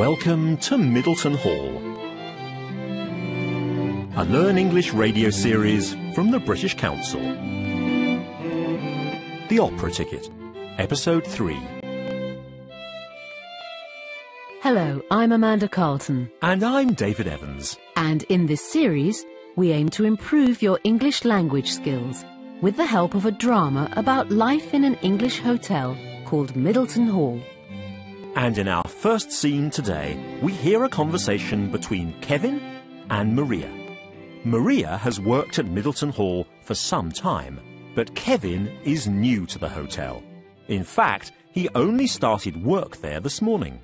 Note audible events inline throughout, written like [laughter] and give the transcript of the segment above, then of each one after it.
Welcome to Middleton Hall, a Learn English radio series from the British Council. The Opera Ticket, Episode 3. Hello, I'm Amanda Carlton, And I'm David Evans. and in this series, we aim to improve your English language skills with the help of a drama about life in an English hotel called Middleton Hall. And in our first scene today, we hear a conversation between Kevin and Maria. Maria has worked at Middleton Hall for some time, but Kevin is new to the hotel. In fact, he only started work there this morning.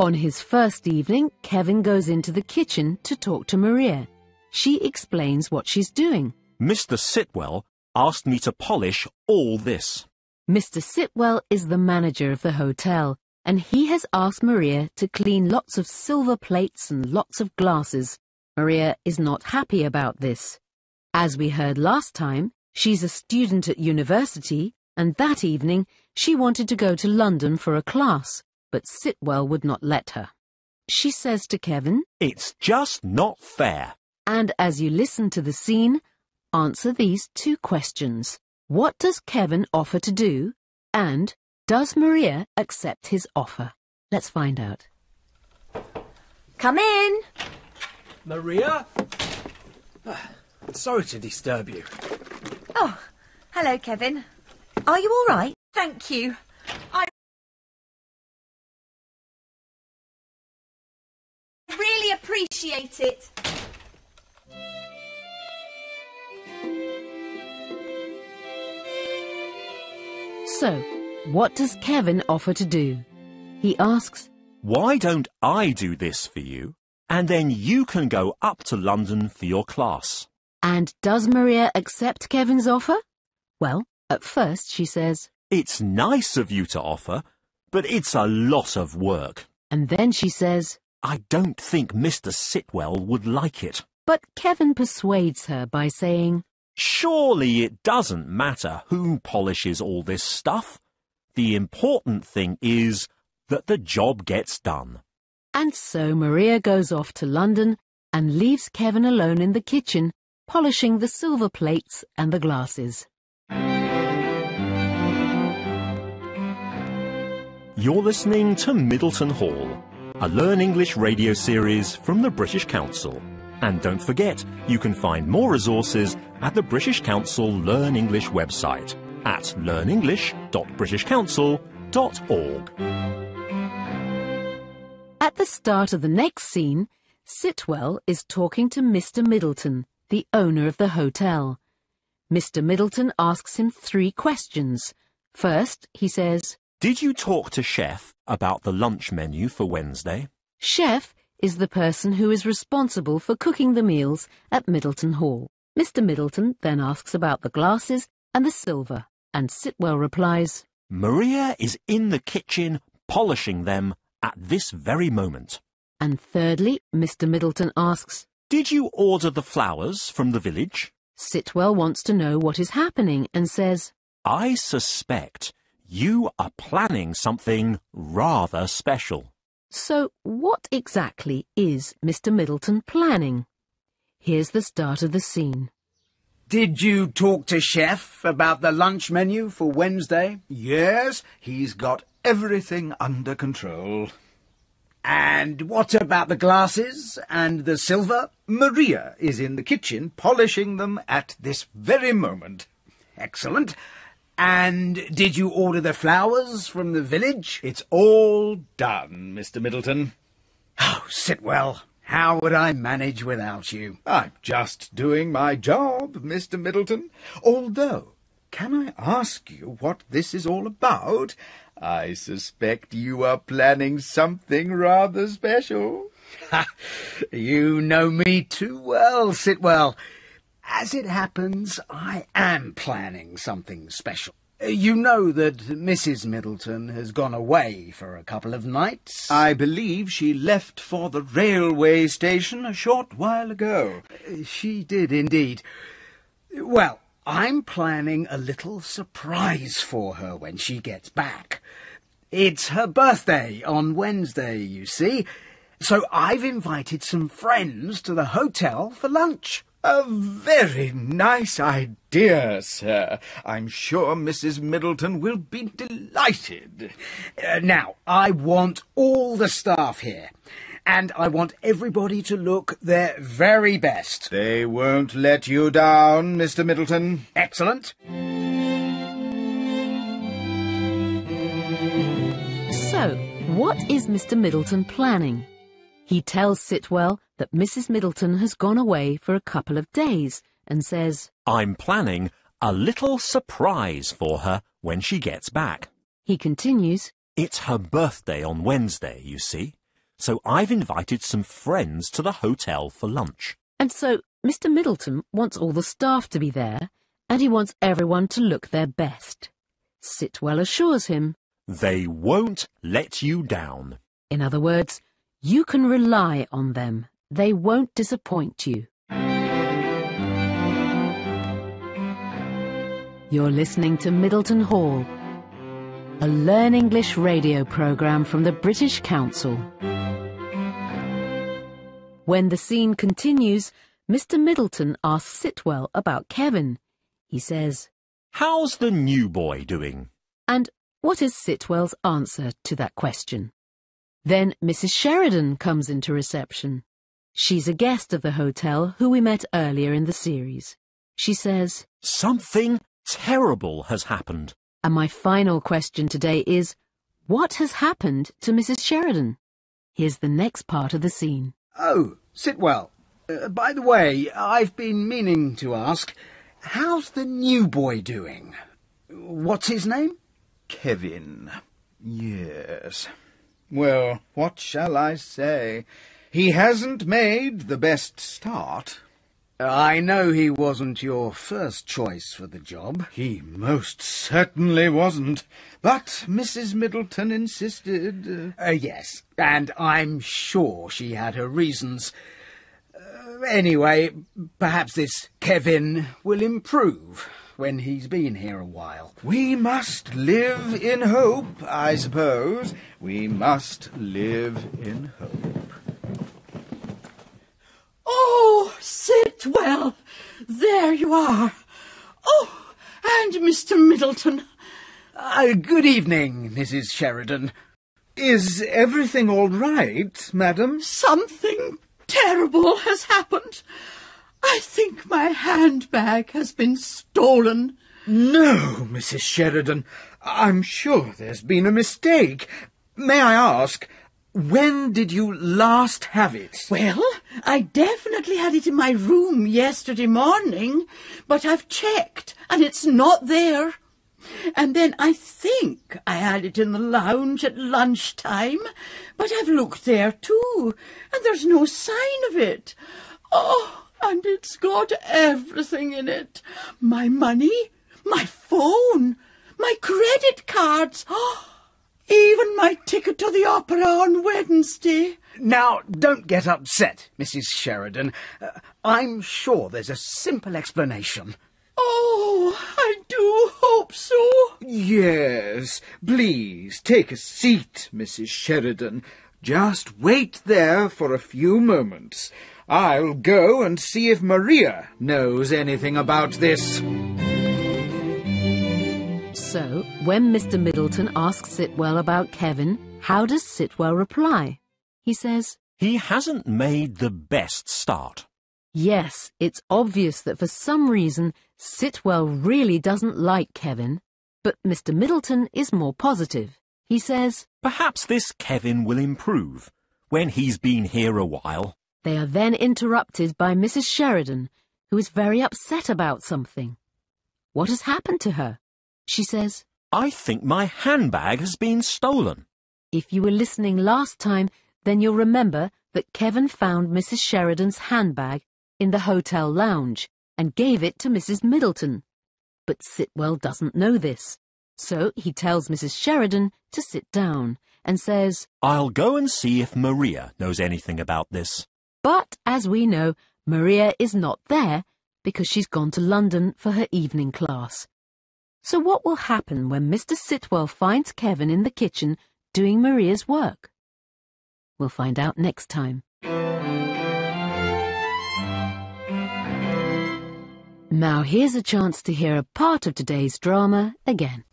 On his first evening, Kevin goes into the kitchen to talk to Maria. She explains what she's doing. Mr. Sitwell asked me to polish all this. Mr. Sitwell is the manager of the hotel, and he has asked Maria to clean lots of silver plates and lots of glasses. Maria is not happy about this. As we heard last time, she's a student at university, and that evening she wanted to go to London for a class, but Sitwell would not let her. She says to Kevin, It's just not fair. and as you listen to the scene, answer these two questions. What does Kevin offer to do? And does Maria accept his offer? Let's find out. Come in. Maria? Ah, [sighs] Sorry to disturb you. Oh, hello, Kevin. Are you all right? Thank you. I really appreciate it. So, what does Kevin offer to do? He asks, Why don't I do this for you? And then you can go up to London for your class. and does Maria accept Kevin's offer? Well, at first she says, It's nice of you to offer, but it's a lot of work. and then she says, I don't think Mr. Sitwell would like it. but Kevin persuades her by saying, Surely it doesn't matter who polishes all this stuff. The important thing is that the job gets done. and so Maria goes off to London and leaves Kevin alone in the kitchen, polishing the silver plates and the glasses. You're listening to Middleton Hall, a Learn English radio series from the British Council. And don't forget, you can find more resources at the British Council Learn English website at learnenglish.britishcouncil.org. At the start of the next scene, Sitwell is talking to Mr. Middleton, the owner of the hotel. Mr. Middleton asks him three questions. First, he says, Did you talk to Chef about the lunch menu for Wednesday? Chef is the person who is responsible for cooking the meals at Middleton Hall. Mr. Middleton then asks about the glasses and the silver, and Sitwell replies, Maria is in the kitchen polishing them at this very moment. and thirdly, Mr. Middleton asks, Did you order the flowers from the village? Sitwell wants to know what is happening and says, I suspect you are planning something rather special. So what exactly is Mr. Middleton planning? Here's the start of the scene. Did you talk to Chef about the lunch menu for Wednesday? Yes, he's got everything under control. And what about the glasses and the silver? Maria is in the kitchen polishing them at this very moment. Excellent. And did you order the flowers from the village? It's all done, Mr. Middleton. Oh, Sitwell, how would I manage without you? I'm just doing my job, Mr. Middleton. Although, can I ask you what this is all about? I suspect you are planning something rather special. [laughs] You know me too well, Sitwell. As it happens, I am planning something special. You know that Mrs. Middleton has gone away for a couple of nights. I believe she left for the railway station a short while ago. She did indeed. Well, I'm planning a little surprise for her when she gets back. It's her birthday on Wednesday, you see. So I've invited some friends to the hotel for lunch. A very nice idea, sir. I'm sure Mrs. Middleton will be delighted. Uh, now, I want all the staff here. And I want everybody to look their very best. They won't let you down, Mr. Middleton. Excellent. So, what is Mr. Middleton planning? He tells Sitwell that Mrs. Middleton has gone away for a couple of days and says, I'm planning a little surprise for her when she gets back. he continues, It's her birthday on Wednesday, you see. So I've invited some friends to the hotel for lunch. and so Mr. Middleton wants all the staff to be there and he wants everyone to look their best. Sitwell assures him, They won't let you down. in other words, you can rely on them. They won't disappoint you. You're listening to Middleton Hall, a Learn English radio programme from the British Council. When the scene continues, Mr. Middleton asks Sitwell about Kevin. He says, How's the new boy doing? and what is Sitwell's answer to that question? Then Mrs. Sheridan comes into reception. She's a guest of the hotel who we met earlier in the series. She says, Something terrible has happened. and my final question today is, what has happened to Mrs. Sheridan? Here's the next part of the scene. Oh, Sitwell. Uh, by the way, I've been meaning to ask, how's the new boy doing? What's his name? Kevin. Yes. Well, what shall I say? He hasn't made the best start. I know he wasn't your first choice for the job. He most certainly wasn't. But Mrs. Middleton insisted. Uh, yes, and I'm sure she had her reasons. Uh, anyway, perhaps this Kevin will improve when he's been here a while. We must live in hope, I suppose. We must live in hope. Oh, Sitwell, there you are. Oh, and Mr. Middleton. Uh, good evening, Mrs. Sheridan. Is everything all right, madam? Something terrible has happened. I think my handbag has been stolen. No, Mrs. Sheridan. I'm sure there's been a mistake. May I ask, when did you last have it? Well, I definitely had it in my room yesterday morning, but I've checked and it's not there. And then I think I had it in the lounge at lunchtime, but I've looked there too, and there's no sign of it. Oh, and it's got everything in it. My money, my phone, my credit cards, oh, even my ticket to the opera on Wednesday. Now, don't get upset, Mrs. Sheridan. Uh, I'm sure there's a simple explanation. Oh, I do hope so. Yes, please take a seat, Mrs. Sheridan. Just wait there for a few moments. I'll go and see if Maria knows anything about this. So, when Mr. Middleton asks Sitwell about Kevin, how does Sitwell reply? He says, He hasn't made the best start. Yes, it's obvious that for some reason Sitwell really doesn't like Kevin, but Mr. Middleton is more positive. He says Perhaps this Kevin will improve when he's been here a while. they are then interrupted by Mrs. Sheridan, who is very upset about something. What has happened to her? She says, I think my handbag has been stolen. If you were listening last time, then you'll remember that Kevin found Mrs. Sheridan's handbag in the hotel lounge and gave it to Mrs. Middleton. But Sitwell doesn't know this. So he tells Mrs. Sheridan to sit down and says, I'll go and see if Maria knows anything about this. But as we know, Maria is not there because she's gone to London for her evening class. So what will happen when Mr. Sitwell finds Kevin in the kitchen doing Maria's work? We'll find out next time. Now here's a chance to hear a part of today's drama again.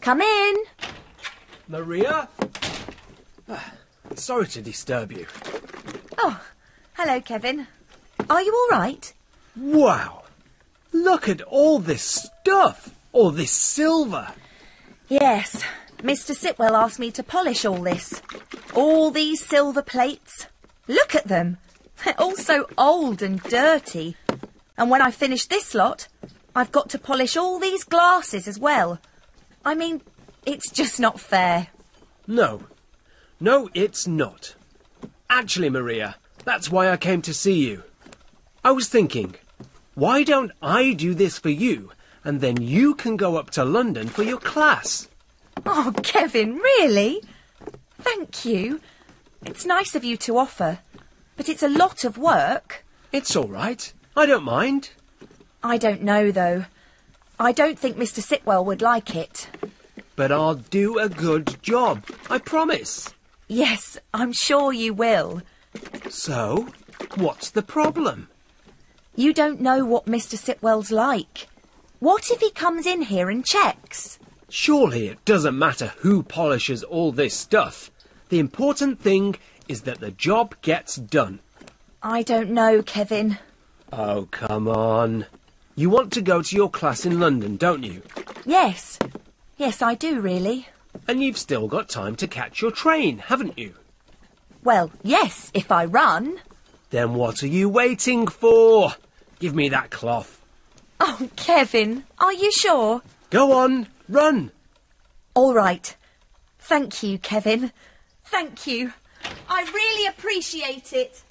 Come in. Maria? Ah, [sighs] Sorry to disturb you. Oh, hello, Kevin. Are you all right? Wow! Look at all this stuff! All this silver! Yes. Mr. Sitwell asked me to polish all this. All these silver plates. Look at them. They're all so old and dirty. And when I finish this lot, I've got to polish all these glasses as well. I mean, it's just not fair. No. No, it's not. Actually, Maria, that's why I came to see you. I was thinking, why don't I do this for you, and then you can go up to London for your class? Oh, Kevin, really? Thank you. It's nice of you to offer, but it's a lot of work. It's all right. I don't mind. I don't know, though. I don't think Mr. Sitwell would like it. But I'll do a good job. I promise. Yes, I'm sure you will. So, what's the problem? You don't know what Mr. Sitwell's like. What if he comes in here and checks? Surely it doesn't matter who polishes all this stuff. The important thing is that the job gets done. I don't know, Kevin. Oh, come on. You want to go to your class in London, don't you? Yes. Yes, I do, really. And you've still got time to catch your train, haven't you? Well, yes, if I run. Then what are you waiting for? Give me that cloth. Oh, Kevin, are you sure? Go on, run. All right. Thank you, Kevin. Thank you. I really appreciate it.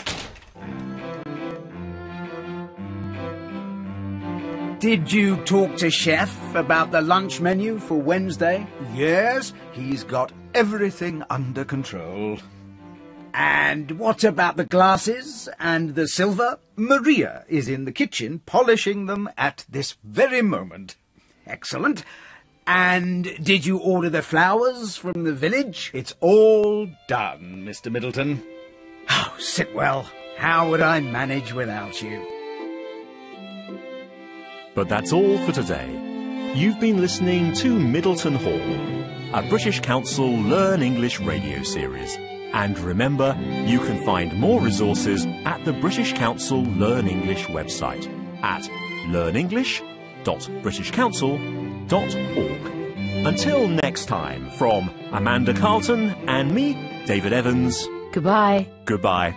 Did you talk to Chef about the lunch menu for Wednesday? Yes, he's got everything under control. And what about the glasses and the silver? Maria is in the kitchen polishing them at this very moment. Excellent. And did you order the flowers from the village? It's all done, Mr. Middleton. Oh, Sitwell, how would I manage without you? But that's all for today. You've been listening to Middleton Hall, a British Council Learn English radio series. And remember, you can find more resources at the British Council Learn English website at learnenglish.britishcouncil.org. Until next time, from Amanda Carlton and me, David Evans, Goodbye. goodbye.